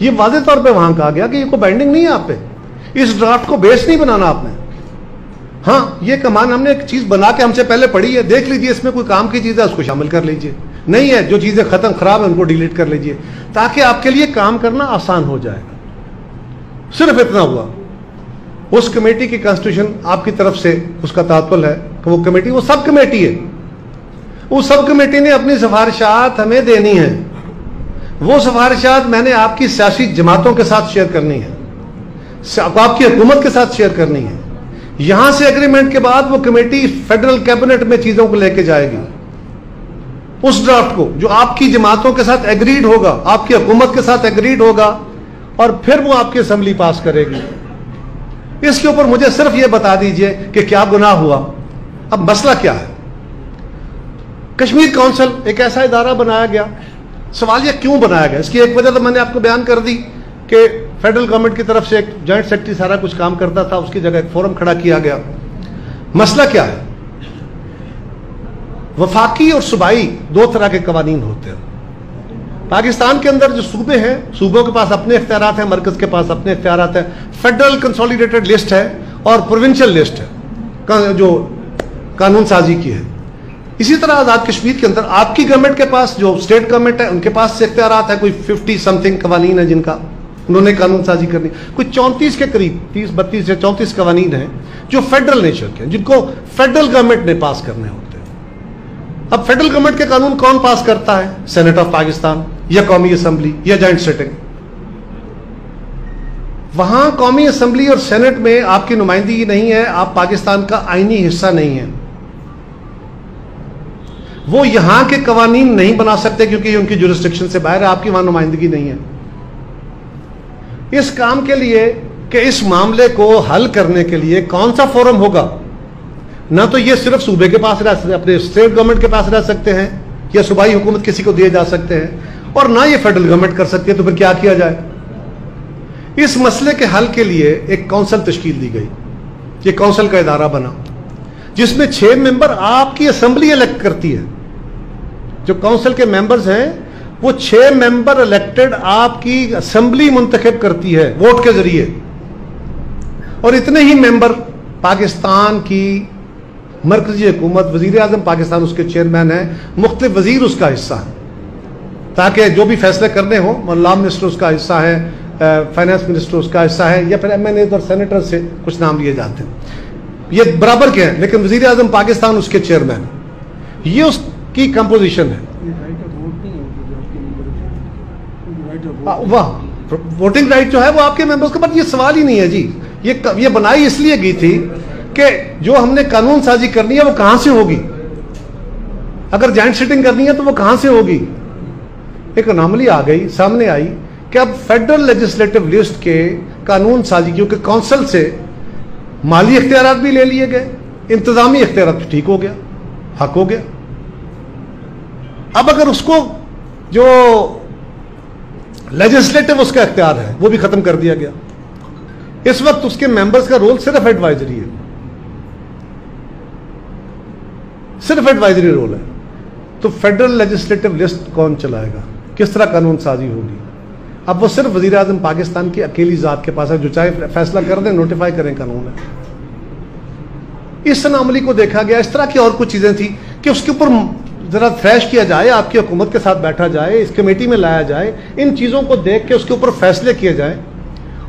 یہ واضح طور پہ وہاں کہا گیا کہ یہ کوئی بینڈنگ نہیں ہے آپ پہ۔ اس ڈرافٹ کو بیس نہیں بنانا آپ نے۔ ہاں یہ کمان ہم نے ایک چیز بنا کے ہم سے پہلے پڑھی ہے، دیکھ لیجیے، اس میں کوئی کام کی چیز ہے، اس کو شامل کر لیجیے۔ نہیں ہے، جو چیزیں ختم خراب ہیں، ان کو ڈیلیٹ کر لیجیے۔ تاکہ آپ کے لیے کام کرنا آسان ہو جائے۔ گا صرف اتنا ہوا۔ اس کمیٹی کی کانسٹیٹیوشن آپ کی طرف سے اس کا تعطل ہے کہ وہ کمیٹی، وہ سب کمیٹی ہے۔ وہ سب کمیٹی نے اپنی سفارشات ہمیں دینی ہے وہ سفارشات میں نے آپ کی سیاسی جماعتوں کے ساتھ شیئر کرنی ہے آپ کی حکومت کے ساتھ شیئر کرنی ہے یہاں سے اگریمنٹ کے بعد وہ کمیٹی فیڈرل کیبنٹ میں چیزوں کو لے کے جائے گی۔ اس ڈرافٹ کو جو آپ کی جماعتوں کے ساتھ ایگریڈ ہوگا، آپ کی حکومت کے ساتھ ایگریڈ ہوگا اور پھر وہ آپ کی اسمبلی پاس کرے گی۔ اس کے اوپر مجھے صرف یہ بتا دیجیے کہ کیا گناہ ہوا۔ اب مسئلہ کیا ہے؟ کشمیر کونسل ایک ایسا ادارہ بنایا گیا سوال یہ کیوں بنایا گیا؟ اس کی ایک وجہ تو میں نے آپ کو بیان کر دی کہ فیڈرل گورنمنٹ کی طرف سے ایک جوائنٹ سیکٹری سارا کچھ کام کرتا تھا، اس کی جگہ ایک فورم کھڑا کیا گیا۔ مسئلہ کیا ہے؟ وفاقی اور صوبائی دو طرح کے قوانین ہوتے ہیں۔ پاکستان کے اندر جو صوبے ہیں، صوبوں کے پاس اپنے اختیارات ہیں، مرکز کے پاس اپنے اختیارات ہیں۔ فیڈرل کنسولیڈیٹڈ لسٹ ہے اور پروونشل لسٹ ہے۔ جو قانون سازی کی ہے۔ اسی طرح آزاد کشمیر کے اندر آپ کی گورنمنٹ کے پاس جو اسٹیٹ گورنمنٹ ہے، ان کے پاس سے اختیارات ہیں، کوئی ففٹی سم تھنگ قوانین ہیں جن کا انہوں نے قانون سازی کرنی۔ کوئی چونتیس کے قریب، تیس، بتیس یا چونتیس قوانین ہیں جو فیڈرل نیچر کے ہیں، جن کو فیڈرل گورنمنٹ نے پاس کرنے ہوتے ہیں۔ اب فیڈرل گورنمنٹ کے قانون کون پاس کرتا ہے؟ سینٹ آف پاکستان یا قومی اسمبلی یا جوائنٹ سیٹنگ وہاں قومی اسمبلی اور سینٹ میں آپ کی نمائندگی نہیں ہے، آپ پاکستان کا آئینی حصہ نہیں ہے وہ یہاں کے قوانین نہیں بنا سکتے کیونکہ یہ ان کی جورسٹکشن سے باہر ہے، آپ کی وہاں نمائندگی نہیں ہے۔ اس کام کے لیے کہ اس معاملے کو حل کرنے کے لیے کون سا فورم ہوگا؟ نہ تو یہ صرف صوبے کے پاس رہ سکتے، اپنے اسٹیٹ گورنمنٹ کے پاس رہ سکتے ہیں یا صوبائی حکومت کسی کو دیے جا سکتے ہیں۔ اور نہ یہ فیڈرل گورنمنٹ کر سکتے ہیں تو پھر کیا کیا جائے؟ اس مسئلے کے حل کے لیے ایک کونسل تشکیل دی گئی۔ یہ کونسل کا ادارہ بنا، جس میں چھ ممبر آپ کی اسمبلی الیکٹ کرتی ہے۔ جو کونسل کے ممبرز ہیں، وہ چھ ممبر الیکٹڈ آپ کی اسمبلی منتخب کرتی ہے، ووٹ کے ذریعے۔ اور اتنے ہی ممبر پاکستان کی مرکزی حکومت وزیر اعظم پاکستان اس کے چیئرمین ہیں، مختلف وزیر اس کا حصہ ہے تاکہ جو بھی فیصلے کرنے ہوں لا منسٹر اس کا حصہ ہے فائنانس منسٹر اس کا حصہ ہے یا پھر ایم این اے اور سینیٹر سے کچھ نام لیے جاتے ہیں۔ یہ برابر کے ہیں، لیکن وزیر اعظم پاکستان اس کے چیئرمین یہ اس کی کمپوزیشن ہے? ووٹنگ رائٹ جو ہے وہ آپ کے ممبرس کے بعد یہ سوال ہی نہیں ہے جی۔ یہ بنائی اس لیے گئی تھی کہ جو ہم نے قانون سازی کرنی ہے وہ کہاں سے ہوگی؟ اگر جوائنٹ سیٹنگ کرنی ہے تو وہ کہاں سے ہوگی؟ ایک اناملی آ گئی سامنے آئی کہ اب فیڈرل لیجسلیٹو لسٹ کے قانون سازی کیونکہ کونسل سے مالی اختیارات بھی لے لیے گئے انتظامی اختیارات ٹھیک ہو گیا حق ہو گیا۔ اب اگر اس کو جو لیجسلیٹو اس کا اختیار ہے، وہ بھی ختم کر دیا گیا۔ اس وقت اس کے ممبرز کا رول صرف ایڈوائزری ہے۔ صرف ایڈوائزری رول ہے۔ تو فیڈرل لیجسلیٹو لسٹ کون چلائے گا؟ کس طرح قانون سازی ہوگی؟ اب وہ صرف وزیر اعظم پاکستان کی اکیلی ذات کے پاس ہے، جو چاہے فیصلہ کر دیں نوٹیفائی کریں قانون ہے۔ اس عملی کو دیکھا گیا، اس طرح کی اور کچھ چیزیں تھیں کہ اس کے اوپر ذرا فریش کیا جائے، آپ کی حکومت کے ساتھ بیٹھا جائے، اس کمیٹی میں لایا جائے، ان چیزوں کو دیکھ کے اس کے اوپر فیصلے کیے جائیں۔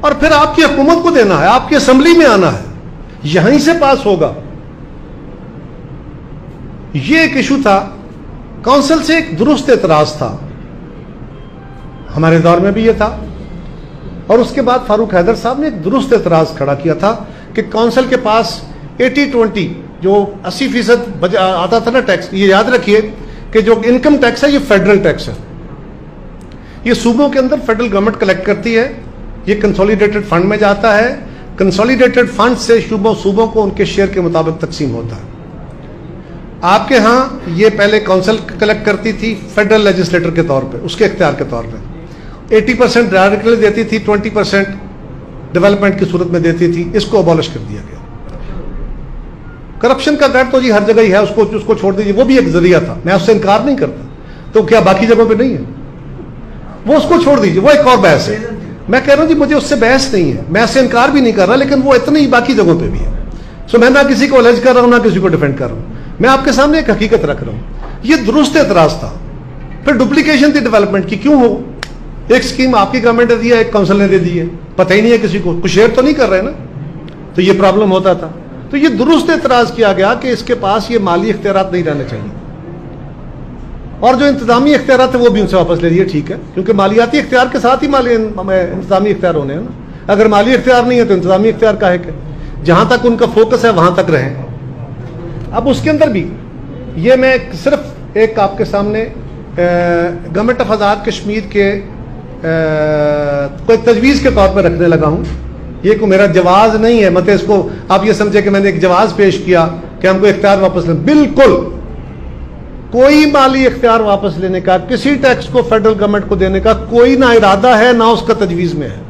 اور پھر آپ کی حکومت کو دینا ہے، آپ کی اسمبلی میں آنا ہے۔ یہیں سے پاس ہوگا۔ یہ ایک ایشو تھا۔ کونسل سے ایک درست اعتراض تھا۔ ہمارے دور میں بھی یہ تھا۔ اور اس کے بعد فاروق حیدر صاحب نے ایک درست اعتراض کھڑا کیا تھا کہ کونسل کے پاس ایٹی ٹوینٹی جو اسی فیصد آتا تھا نا ٹیکس، یہ یاد رکھیے کہ جو انکم ٹیکس ہے، یہ فیڈرل ٹیکس ہے۔ یہ صوبوں کے اندر فیڈرل گورنمنٹ کلیکٹ کرتی ہے۔ یہ کنسولیڈیٹڈ فنڈ میں جاتا ہے۔ کنسولیڈیٹڈ فنڈ سے صوبوں صوبوں کو ان کے شیئر کے مطابق تقسیم ہوتا ہے۔ آپ کے ہاں یہ پہلے کونسل کلیکٹ کرتی تھی فیڈرل لیجسلیٹر کے طور پہ، اس کے اختیار کے طور پہ۔ ایٹی پرسینٹ ڈائریکٹلی دیتی تھی ٹوینٹی پرسینٹ ڈیولپمنٹ کی صورت میں دیتی تھی، اس کو ابالش کر دیا گیا۔ کرپشن کا ڈر تو جی ہر جگہ ہی ہے، اس کو اس کو چھوڑ دیجیے، وہ بھی ایک ذریعہ تھا۔ میں اس سے انکار نہیں کرتا۔ تو کیا باقی جگہوں پہ نہیں ہے؟ وہ اس کو چھوڑ دیجیے، وہ ایک اور بحث ہے۔ میں کہہ رہا ہوں جی مجھے اس سے بحث نہیں ہے۔ میں اس سے انکار بھی نہیں کر رہا، لیکن وہ اتنے ہی باقی جگہوں پہ بھی ہے۔ سو میں نہ کسی کو الج کر رہا ہوں، نہ کسی کو ڈیفینڈ کر رہا ہوں۔ میں آپ کے سامنے ایک حقیقت رکھ رہا ہوں۔ یہ درست اعتراض تھا۔ پھر ڈپلیکیشن تھی ڈیولپمنٹ کی کیوں ہو؟ ایک اسکیم آپ کی گورنمنٹ نے دیا ایک کاؤنسل نے دے دی ہے۔ پتہ ہی نہیں ہے کسی کو۔ کچھ شیئر تو نہیں کر رہے نا؟ تو یہ پرابلم ہوتا تھا۔ تو یہ درست اعتراض کیا گیا کہ اس کے پاس یہ مالی اختیارات نہیں رہنے چاہیے۔ اور جو انتظامی اختیارات ہیں وہ بھی ان سے واپس لے لیے، ٹھیک ہے۔ کیونکہ مالیاتی اختیار کے ساتھ ہی مالی انتظامی اختیار ہونے ہیں نا۔ اگر مالی اختیار نہیں ہے تو انتظامی اختیار کا ہے کہ جہاں تک ان کا فوکس ہے وہاں تک رہیں۔ اب اس کے اندر بھی یہ میں صرف ایک آپ کے سامنے گورنمنٹ آف آزاد کشمیر کے کوئی تجویز کے طور پہ رکھنے لگا ہوں۔ یہ کوئی میرا جواز نہیں ہے مت اس کو آپ یہ سمجھے کہ میں نے ایک جواز پیش کیا کہ ہم کو اختیار واپس لیں۔ بالکل، کوئی مالی اختیار واپس لینے کا، کسی ٹیکس کو فیڈرل گورنمنٹ کو دینے کا کوئی نہ ارادہ ہے، نہ اس کا تجویز میں ہے۔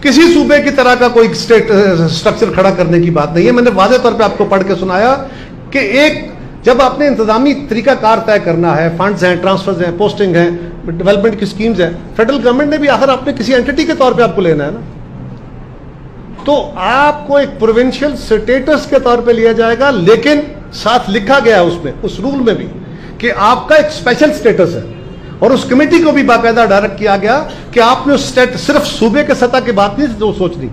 کسی صوبے کی طرح کا کوئی اسٹرکچر کھڑا کرنے کی بات نہیں ہے۔ میں نے واضح طور پہ آپ کو پڑھ کے سنایا کہ ایک جب آپ نے انتظامی طریقہ کار طے کرنا ہے، فنڈز ہیں، ٹرانسفرز ہیں، پوسٹنگ ہیں، ڈیولپمنٹ کی سکیمز ہیں، فیڈرل گورنمنٹ نے بھی آخر آپ نے کسی اینٹی کے طور پہ آپ کو لینا ہے نا۔ تو آپ کو ایک پروونشل سٹیٹس کے طور پہ لیا جائے گا، لیکن ساتھ لکھا گیا ہے اس میں، اس رول میں بھی، کہ آپ کا ایک اسپیشل سٹیٹس ہے۔ اور اس کمیٹی کو بھی باقاعدہ ڈائریکٹ کیا گیا کہ آپ نے اس صرف صوبے کے سطح کی بات نہیں، جو سوچ لی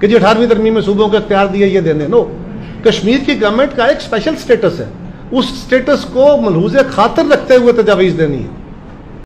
کہ جی اٹھارہویں ترمیم میں صوبوں کو اختیار دیے یہ دینے۔ نو کشمیر کی گورنمنٹ کا ایک اسپیشل سٹیٹس ہے۔ اس سٹیٹس کو ملحوظ خاطر رکھتے ہوئے تجاویز دینی ہے۔